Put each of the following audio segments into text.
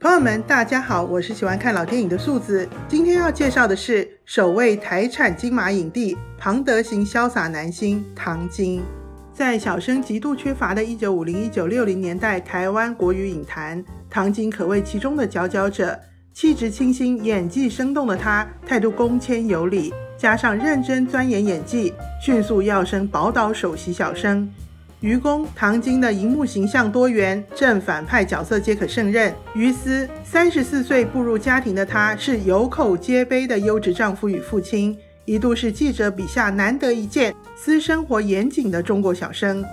朋友们，大家好，我是喜欢看老电影的素子。今天要介绍的是首位台产金马影帝、庞德型潇洒男星唐晶。在小生极度缺乏的1950、1960年代台湾国语影坛，唐晶可谓其中的佼佼者。气质清新、演技生动的他，态度恭谦有礼，加上认真钻研演技，迅速跃升宝岛首席小生。愚公唐晶的荧幕形象多元，正反派角色皆可胜任。于私三十四岁步入家庭的他，是有口皆碑的优质丈夫与父亲，一度是记者笔下难得一见、私生活严谨的中国小生。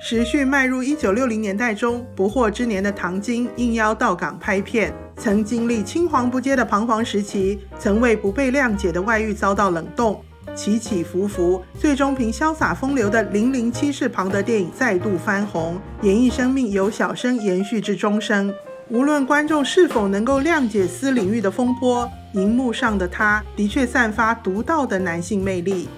时序迈入一九六零年代中，不惑之年的唐晶应邀到港拍片，曾经历青黄不接的彷徨时期，曾为不被谅解的外遇遭到冷冻。起起伏伏，最终凭潇洒风流的《零零七》式庞德电影再度翻红，演艺生命由小生延续至终生。无论观众是否能够谅解私领域的风波，荧幕上的他的确散发独到的男性魅力。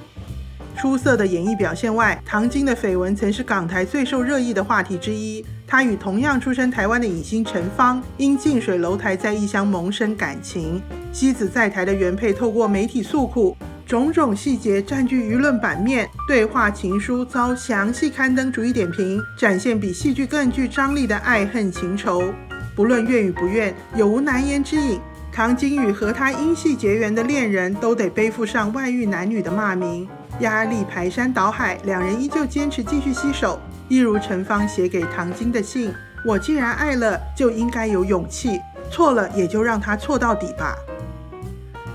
出色的演艺表现外，唐晶的绯闻曾是港台最受热议的话题之一。他与同样出身台湾的影星陈芳，因近水楼台在异乡萌生感情。妻子在台的原配透过媒体诉苦。种种细节占据舆论版面，对话情书遭详细刊登，逐一点评，展现比戏剧更具张力的爱恨情仇。不论愿与不愿，有无难言之隐，唐晶与和他因戏结缘的恋人都得背负上外遇男女的骂名，压力排山倒海，两人依旧坚持继续携手。一如陈芳写给唐晶的信：“我既然爱了，就应该有勇气，错了也就让他错到底吧。”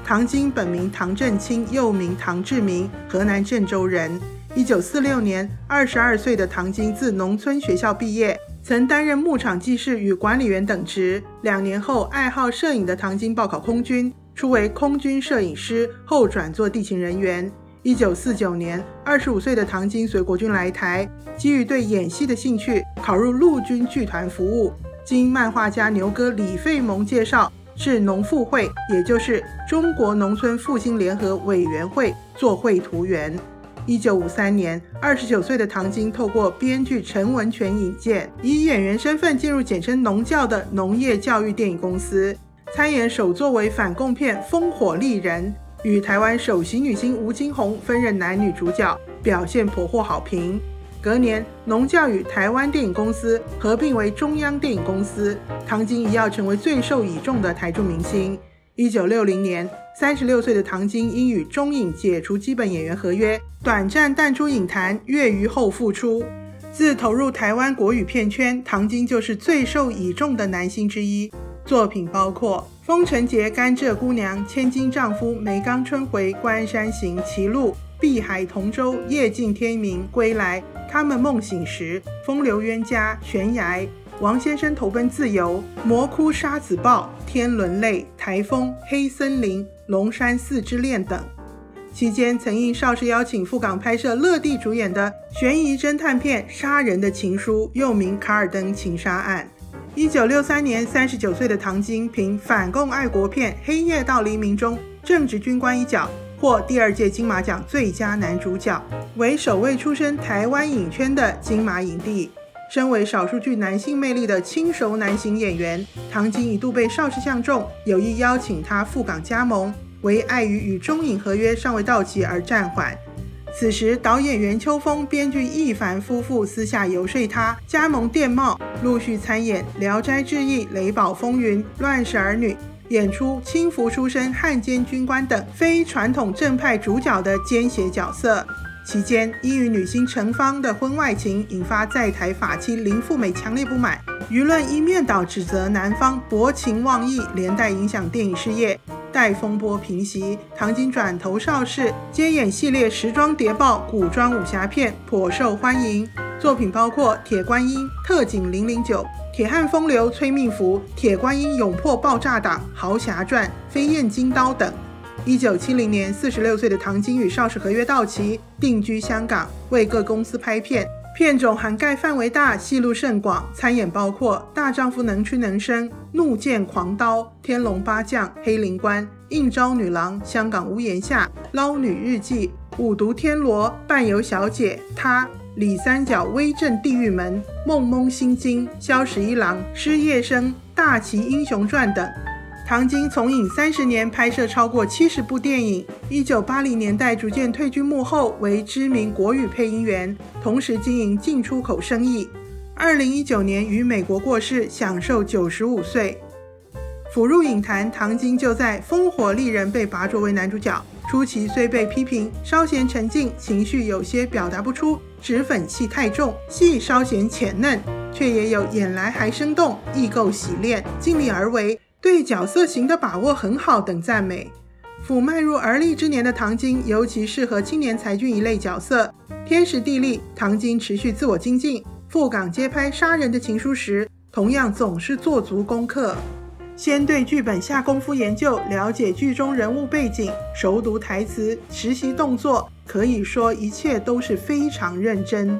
唐晶本名唐振清，又名唐志明，河南郑州人。一九四六年，二十二岁的唐晶自农村学校毕业，曾担任牧场技师与管理员等职。两年后，爱好摄影的唐晶报考空军，初为空军摄影师，后转做地勤人员。一九四九年，二十五岁的唐晶随国军来台，基于对演戏的兴趣，考入陆军剧团服务。经漫画家牛哥李费蒙介绍。是农复会，也就是中国农村复兴联合委员会做绘图员。一九五三年，二十九岁的唐晶透过编剧陈文泉引荐，以演员身份进入简称“农教”的农业教育电影公司，参演首作为反共片《烽火丽人》，与台湾首席女星吴金红分任男女主角，表现颇获好评。隔年，农教与台湾电影公司合并为中央电影公司，唐晶一跃成为最受倚重的台柱明星。一九六零年，三十六岁的唐晶因与中影解除基本演员合约，短暂淡出影坛，月余后复出。自投入台湾国语片圈，唐晶就是最受倚重的男星之一。作品包括《风尘劫》《甘蔗姑娘》《千金丈夫》《梅冈春回》《关山行》《歧路》。碧海同舟，夜尽天明，归来。他们梦醒时，风流冤家，悬崖。王先生投奔自由，魔窟沙子豹，天伦泪，台风，黑森林，龙山寺之恋等。期间曾应邵氏邀请赴港拍摄乐蒂主演的悬疑侦探片《杀人的情书》，又名《卡尔登情杀案》。一九六三年，三十九岁的唐晶凭反共爱国片《黑夜到黎明》中正直军官一角。获第二届金马奖最佳男主角，为首位出身台湾影圈的金马影帝。身为少数具男性魅力的轻熟男型演员，唐晶一度被邵氏相中，有意邀请他赴港加盟，唯碍于与中影合约尚未到期而暂缓。此时，导演袁秋风、编剧易凡夫妇私下游说他加盟电懋，陆续参演《聊斋志异》《雷宝风云》《乱世儿女》。演出轻浮出身汉奸军官等非传统正派主角的奸邪角色。期间，因与女星陈芳的婚外情引发在台法妻林富美强烈不满，舆论一面倒指责男方薄情妄意，连带影响电影事业。待风波平息，唐晶转投邵氏，接演系列时装谍报、古装武侠片，颇受欢迎。作品包括《铁观音》《特警零零九》。铁汉风流催命符、铁观音勇破爆炸党、豪侠传、飞燕金刀等。一九七零年，四十六岁的唐晶与邵氏合约到期，定居香港，为各公司拍片，片种涵盖范围大，戏路甚广，参演包括《大丈夫能屈能伸》《怒剑狂刀》《天龙八将》《黑灵官》《应招女郎》《香港屋檐下》《捞女日记》《五毒天罗》《伴游小姐》她。李三角威震地狱门，梦蒙心经，萧十一郎，失业生，大大旗英雄传》等。唐晶从影三十年，拍摄超过七十部电影。一九八零年代逐渐退居幕后，为知名国语配音员，同时经营进出口生意。二零一九年于美国过世，享受九十五岁。甫入影坛，唐晶就在《烽火丽人》被拔擢为男主角。初期虽被批评稍嫌沉静，情绪有些表达不出，脂粉气太重，戏稍显浅嫩，却也有演来还生动，意够洗练，尽力而为。对角色型的把握很好等赞美。甫迈入而立之年的唐晶，尤其适合青年才俊一类角色。天时地利，唐晶持续自我精进。赴港接拍《杀人的情书》时，同样总是做足功课，先对剧本下功夫研究，了解剧中人物背景，熟读台词，实习动作，可以说一切都是非常认真。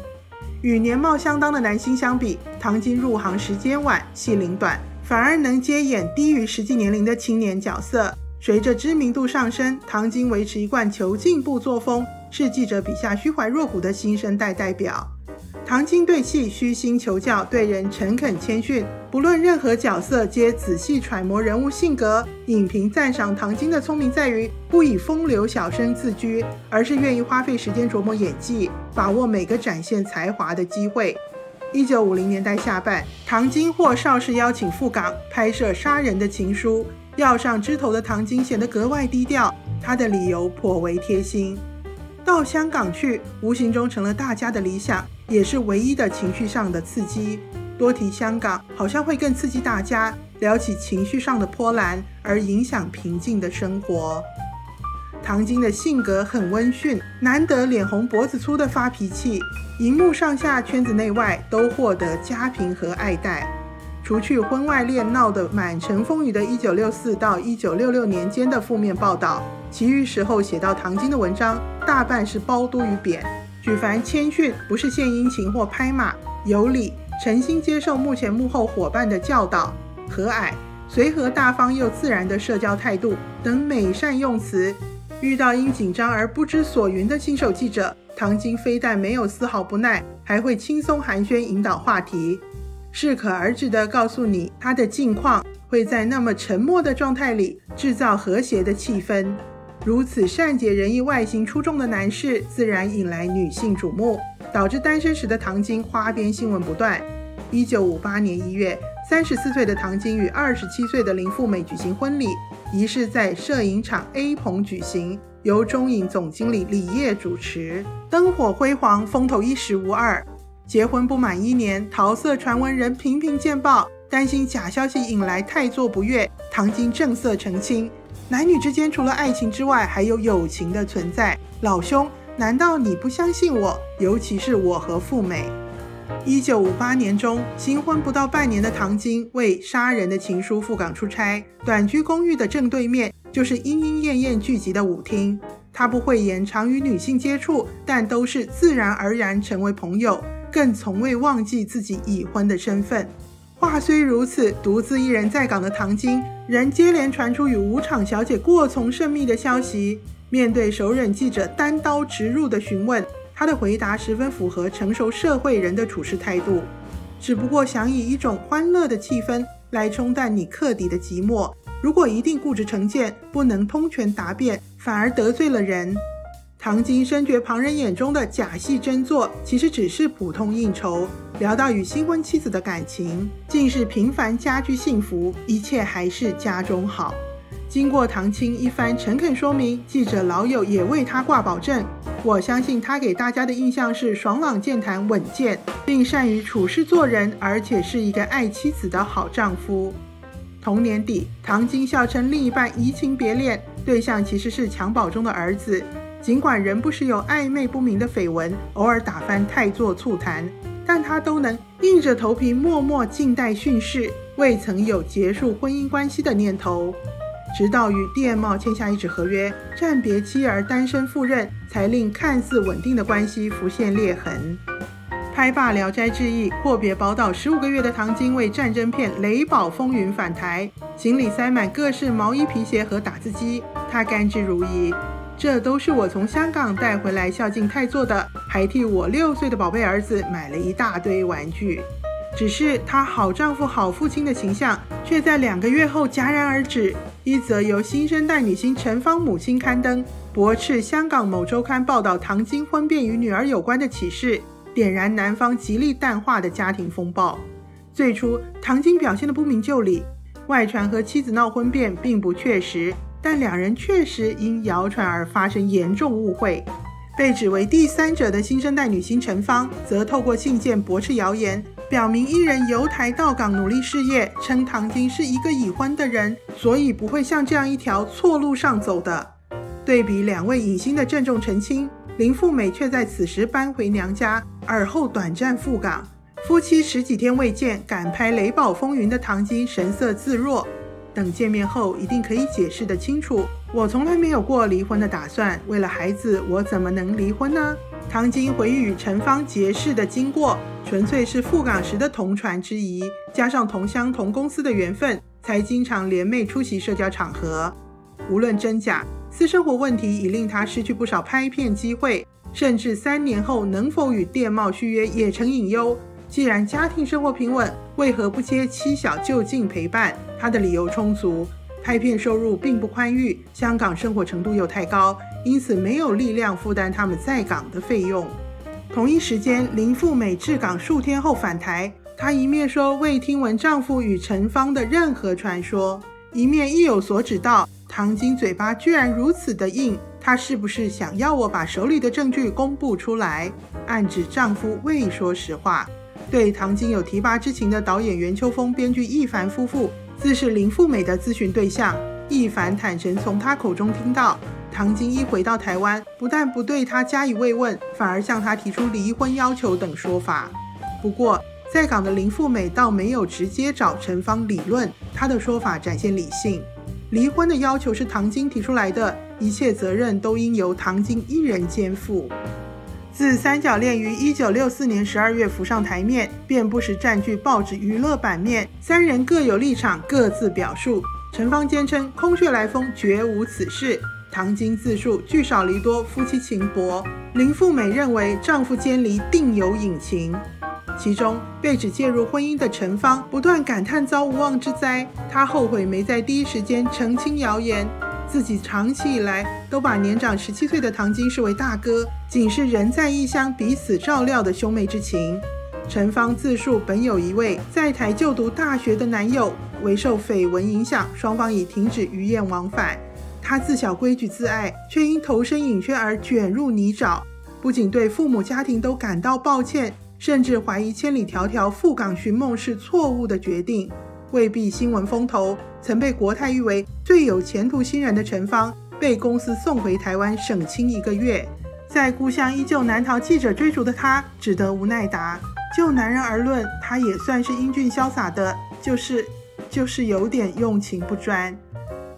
与年貌相当的男星相比，唐晶入行时间晚，戏龄短。反而能接演低于实际年龄的青年角色。随着知名度上升，唐晶维持一贯求进步作风，是记者笔下虚怀若谷的新生代代表。唐晶对戏虚心求教，对人诚恳谦逊，不论任何角色，皆仔细揣摩人物性格。影评赞赏唐晶的聪明在于不以风流小生自居，而是愿意花费时间琢磨演技，把握每个展现才华的机会。一九五零年代下半，唐晶获邵氏邀请赴港拍摄《杀人的情书》，要上枝头的唐晶显得格外低调。他的理由颇为贴心，到香港去，无形中成了大家的理想，也是唯一的情绪上的刺激。多提香港，好像会更刺激大家聊起情绪上的波澜，而影响平静的生活。唐晶的性格很温驯，难得脸红脖子粗的发脾气。荧幕上下、圈子内外都获得家评和爱戴。除去婚外恋闹得满城风雨的1964到1966年间的负面报道，其余时候写到唐晶的文章，大半是褒多于贬。举凡谦逊，不是献殷勤或拍马；有礼，诚心接受目前幕后伙伴的教导；和蔼，随和大方又自然的社交态度等美善用词。遇到因紧张而不知所云的新手记者。唐晶非但没有丝毫不耐，还会轻松寒暄引导话题，适可而止地告诉你他的近况，会在那么沉默的状态里制造和谐的气氛。如此善解人意、外形出众的男士，自然引来女性瞩目，导致单身时的唐晶花边新闻不断。一九五八年一月，三十四岁的唐晶与二十七岁的林富美举行婚礼，仪式在摄影厂 A 棚举行。由中影总经理李烨主持，灯火辉煌，风头一时无二。结婚不满一年，桃色传闻仍频频见报，担心假消息引来太座不悦。唐晶正色澄清，男女之间除了爱情之外，还有友情的存在。老兄，难道你不相信我？尤其是我和富美。一九五八年中，新婚不到半年的唐晶为《杀人的情书》赴港出差，短居公寓的正对面。就是莺莺燕燕聚集的舞厅，他不会言常与女性接触，但都是自然而然成为朋友，更从未忘记自己已婚的身份。话虽如此，独自一人在港的唐晶仍接连传出与舞场小姐过从甚密的消息。面对首忍记者单刀直入的询问，他的回答十分符合成熟社会人的处事态度，只不过想以一种欢乐的气氛来冲淡你客底的寂寞。如果一定固执成见，不能通权答辩，反而得罪了人。唐晶深觉旁人眼中的假戏真做，其实只是普通应酬。聊到与新婚妻子的感情，竟是平凡家居幸福，一切还是家中好。经过唐青一番诚恳说明，记者老友也为他挂保证。我相信他给大家的印象是爽朗健谈、稳健，并善于处事做人，而且是一个爱妻子的好丈夫。同年底，唐晶笑称另一半移情别恋，对象其实是襁褓中的儿子。尽管仍不时有暧昧不明的绯闻，偶尔打翻太座醋坛，但他都能硬着头皮默默静待训示，未曾有结束婚姻关系的念头。直到与电贸签下一纸合约，暂别妻儿，单身赴任，才令看似稳定的关系浮现裂痕。拍罢《聊斋志异》，阔别宝岛十五个月的唐晶为战争片《雷宝风云》返台，行李塞满各式毛衣、皮鞋和打字机，他甘之如饴。这都是我从香港带回来孝敬太座的，还替我六岁的宝贝儿子买了一大堆玩具。只是她好丈夫、好父亲的形象，却在两个月后戛然而止。一则由新生代女星陈芳母亲刊登，驳斥香港某周刊报道唐晶婚变与女儿有关的启示，点燃男方极力淡化的家庭风暴。最初，唐晶表现的不明就里，外传和妻子闹婚变并不确实，但两人确实因谣传而发生严重误会。被指为第三者的新生代女星陈芳，则透过信件驳斥谣言，表明一人由台到港努力事业，称唐晶是一个已婚的人，所以不会像这样一条错路上走的。对比两位影星的郑重澄清，林富美却在此时搬回娘家，而后短暂赴港，夫妻十几天未见，赶拍《雷暴风云》的唐晶神色自若。等见面后，一定可以解释得清楚。我从来没有过离婚的打算，为了孩子，我怎么能离婚呢？唐晶回忆与陈芳结识的经过，纯粹是赴港时的同船之谊，加上同乡同公司的缘分，才经常联袂出席社交场合。无论真假，私生活问题已令他失去不少拍片机会，甚至三年后能否与电贸续约也成隐忧。既然家庭生活平稳，为何不接妻小就近陪伴？他的理由充足，拍片收入并不宽裕，香港生活程度又太高，因此没有力量负担他们在港的费用。同一时间，林富美至港数天后返台，她一面说未听闻丈夫与陈芳的任何传说，一面意有所指道：“唐晶嘴巴居然如此的硬，她是不是想要我把手里的证据公布出来？”暗指丈夫未说实话。对唐晶有提拔之情的导演袁秋风、编剧易凡夫妇，自是林富美的咨询对象。易凡坦诚从他口中听到，唐晶一回到台湾，不但不对他加以慰问，反而向他提出离婚要求等说法。不过，在港的林富美倒没有直接找陈芳理论，她的说法展现理性。离婚的要求是唐晶提出来的，一切责任都应由唐晶一人肩负。自三角恋于一九六四年十二月浮上台面，便不时占据报纸娱乐版面。三人各有立场，各自表述。陈芳坚称空穴来风，绝无此事；唐晶自述聚少离多，夫妻情薄。林富美认为丈夫坚离定有隐情。其中被指介入婚姻的陈芳不断感叹遭无妄之灾，她后悔没在第一时间澄清谣言。自己长期以来都把年长十七岁的唐晶视为大哥，仅是人在异乡彼此照料的兄妹之情。陈芳自述本有一位在台就读大学的男友，为受绯闻影响，双方已停止鱼雁往返。她自小规矩自爱，却因投身影圈而卷入泥沼，不仅对父母家庭都感到抱歉，甚至怀疑千里迢迢赴港寻梦是错误的决定。未避新闻风头，曾被国泰誉为最有前途新人的陈芳，被公司送回台湾省亲一个月。在故乡依旧难逃记者追逐的她，只得无奈答：就男人而论，他也算是英俊潇洒的，就是就是有点用情不专。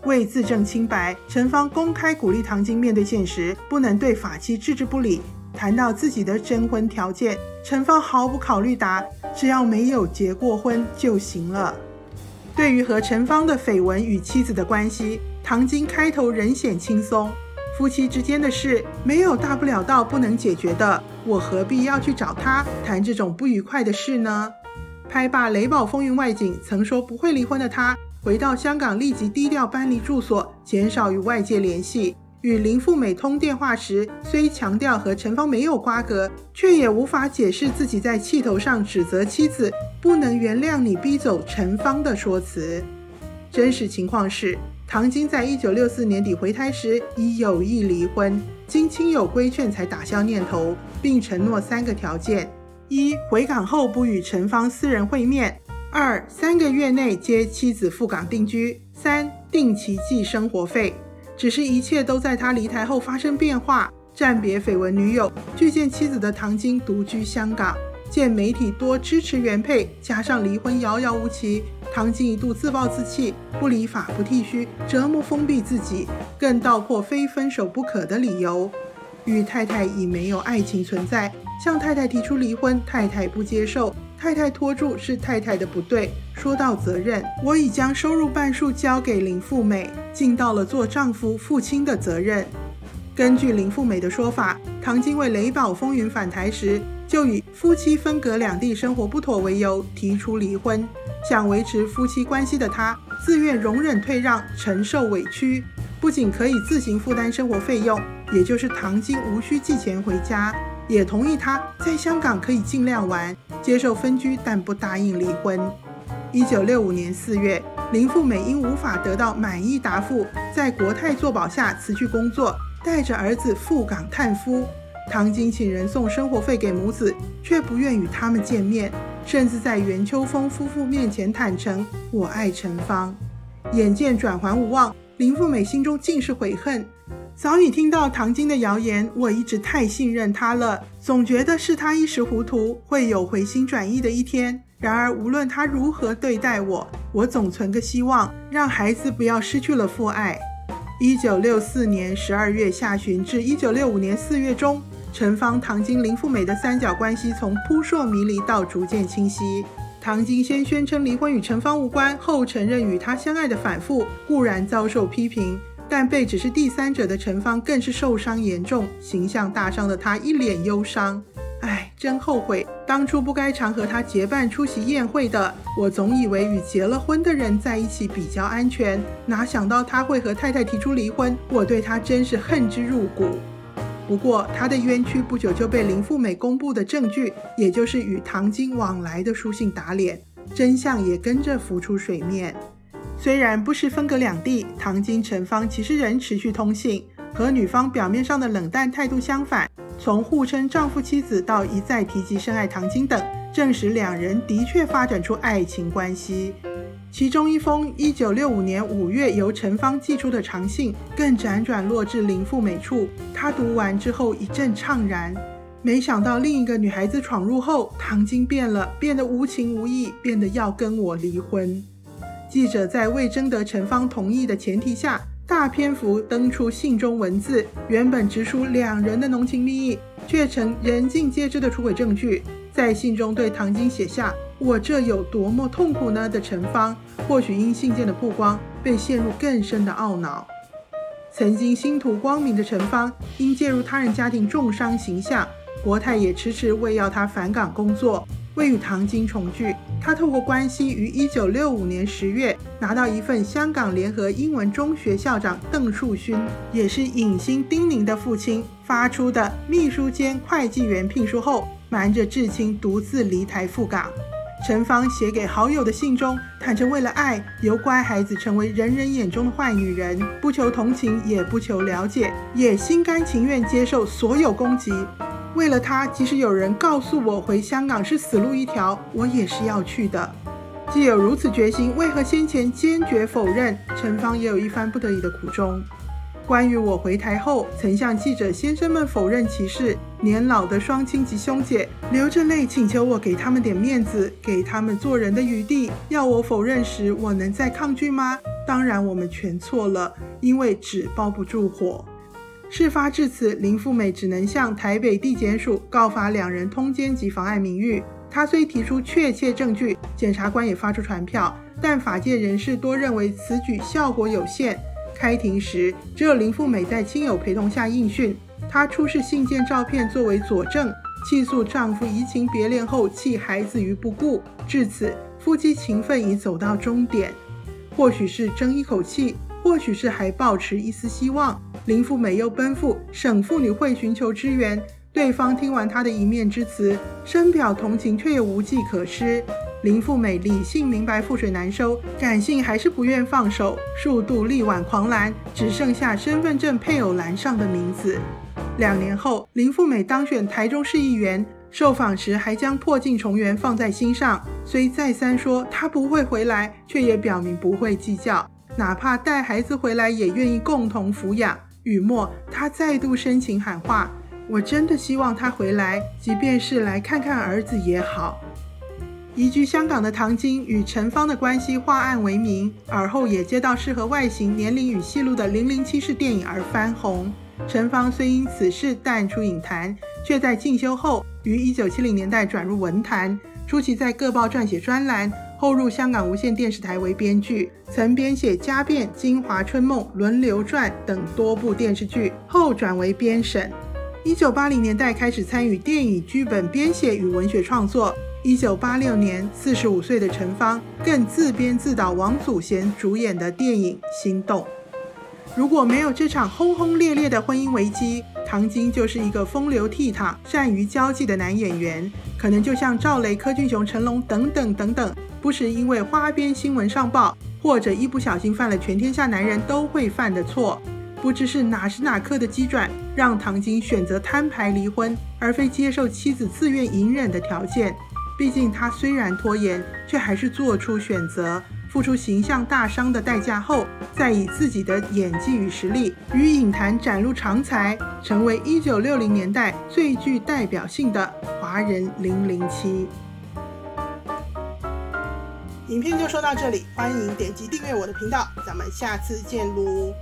为自证清白，陈芳公开鼓励唐晶面对现实，不能对法妻置之不理。谈到自己的征婚条件，陈芳毫不考虑答：只要没有结过婚就行了。对于和陈芳的绯闻与妻子的关系，唐晶开头仍显轻松。夫妻之间的事没有大不了到不能解决的，我何必要去找他谈这种不愉快的事呢？拍罢《雷暴风云》外景，曾说不会离婚的他，回到香港立即低调搬离住所，减少与外界联系。与林富美通电话时，虽强调和陈芳没有瓜葛，却也无法解释自己在气头上指责妻子不能原谅你逼走陈芳的说辞。真实情况是，唐晶在一九六四年底回台时已有意离婚，经亲友规劝才打消念头，并承诺三个条件：一、回港后不与陈芳私人会面；二、三个月内接妻子赴港定居；三、定期寄生活费。只是一切都在他离台后发生变化。暂别绯闻女友，拒见妻子的唐晶独居香港，见媒体多支持原配，加上离婚遥遥无期，唐晶一度自暴自弃，不理法不剃须，折磨封闭自己，更道破非分手不可的理由。与太太已没有爱情存在，向太太提出离婚，太太不接受。太太拖住是太太的不对。说到责任，我已将收入半数交给林富美，尽到了做丈夫、父亲的责任。根据林富美的说法，唐晶为《雷宝风云》返台时，就以夫妻分隔两地生活不妥为由提出离婚。想维持夫妻关系的他，自愿容忍退让，承受委屈，不仅可以自行负担生活费用，也就是唐晶无需寄钱回家，也同意他在香港可以尽量玩，接受分居，但不答应离婚。一九六五年四月，林富美因无法得到满意答复，在国泰作保下辞去工作，带着儿子赴港探夫。唐晶请人送生活费给母子，却不愿与他们见面，甚至在袁秋风夫妇面前坦诚“我爱陈芳”。眼见转圜无望，林富美心中尽是悔恨。早已听到唐晶的谣言，我一直太信任他了，总觉得是他一时糊涂，会有回心转意的一天。然而无论他如何对待我，我总存个希望，让孩子不要失去了父爱。一九六四年十二月下旬至一九六五年四月中。陈芳、唐晶、林富美的三角关系从扑朔迷离到逐渐清晰。唐晶先宣称离婚与陈芳无关，后承认与他相爱的反复固然遭受批评，但被指是第三者的陈芳更是受伤严重，形象大伤的他一脸忧伤。真后悔当初不该常和他结伴出席宴会的。我总以为与结了婚的人在一起比较安全，哪想到他会和太太提出离婚，我对他真是恨之入骨。不过，他的冤屈不久就被林富美公布的证据，也就是与唐晶往来的书信打脸，真相也跟着浮出水面。虽然不是分隔两地，唐晶、陈芳其实仍持续通信，和女方表面上的冷淡态度相反，从互称丈夫妻子到一再提及深爱唐晶等，证实两人的确发展出爱情关系。其中一封1965年5月由陈芳寄出的长信，更辗转落至林富美处。她读完之后一阵怅然，没想到另一个女孩子闯入后，唐晶变了，变得无情无义，变得要跟我离婚。记者在未征得陈芳同意的前提下，大篇幅登出信中文字，原本直抒两人的浓情蜜意，却成人尽皆知的出轨证据。在信中对唐晶写下。我这有多么痛苦呢？的陈芳，或许因信件的曝光，被陷入更深的懊恼。曾经星途光明的陈芳，因介入他人家庭重伤形象，国泰也迟迟未要他返岗工作，未与唐晶重聚。他透过关系，于一九六五年十月拿到一份香港联合英文中学校长邓树勋，也是影星丁宁的父亲发出的秘书兼会计员聘书后，瞒着至亲独自离台赴港。陈芳写给好友的信中，坦诚为了爱，由乖孩子成为人人眼中的坏女人，不求同情，也不求了解，也心甘情愿接受所有攻击。为了他，即使有人告诉我回香港是死路一条，我也是要去的。既有如此决心，为何先前坚决否认？陈芳也有一番不得已的苦衷。关于我回台后曾向记者先生们否认歧视年老的双亲及兄姐，流着泪请求我给他们点面子，给他们做人的余地。要我否认时，我能再抗拒吗？当然，我们全错了，因为纸包不住火。事发至此，林富美只能向台北地检署告发两人通奸及妨碍名誉。她虽提出确切证据，检察官也发出传票，但法界人士多认为此举效果有限。开庭时，只有林富美在亲友陪同下应讯。她出示信件照片作为佐证，起诉丈夫移情别恋后弃孩子于不顾。至此，夫妻情分已走到终点。或许是争一口气，或许是还抱持一丝希望，林富美又奔赴省妇女会寻求支援。对方听完她的一面之词，深表同情，却又无计可施。林富美理性明白覆水难收，感性还是不愿放手，数度力挽狂澜，只剩下身份证配偶栏上的名字。两年后，林富美当选台中市议员，受访时还将破镜重圆放在心上。虽再三说她不会回来，却也表明不会计较，哪怕带孩子回来，也愿意共同抚养。雨墨，他再度深情喊话：“我真的希望他回来，即便是来看看儿子也好。”移居香港的唐晶与陈芳的关系化案为名，而后也接到适合外形、年龄与戏路的《零零七》式电影而翻红。陈芳虽因此事淡出影坛，却在进修后于一九七零年代转入文坛。初期在各报撰写专栏，后入香港无线电视台为编剧，曾编写《家变》《金华春梦》《轮流转》等多部电视剧，后转为编审。一九八零年代开始参与电影剧本编写与文学创作。一九八六年，四十五岁的陈芳更自编自导王祖贤主演的电影《心动》。如果没有这场轰轰烈烈的婚姻危机，唐晶就是一个风流倜傥、善于交际的男演员，可能就像赵雷、柯俊雄、成龙等等等等，不是因为花边新闻上报，或者一不小心犯了全天下男人都会犯的错。不知是哪时哪刻的机转，让唐晶选择摊牌离婚，而非接受妻子自愿隐忍的条件。毕竟他虽然拖延，却还是做出选择，付出形象大伤的代价后，再以自己的演技与实力与影坛展露长才，成为一九六零年代最具代表性的华人零零七。影片就说到这里，欢迎点击订阅我的频道，咱们下次见喽。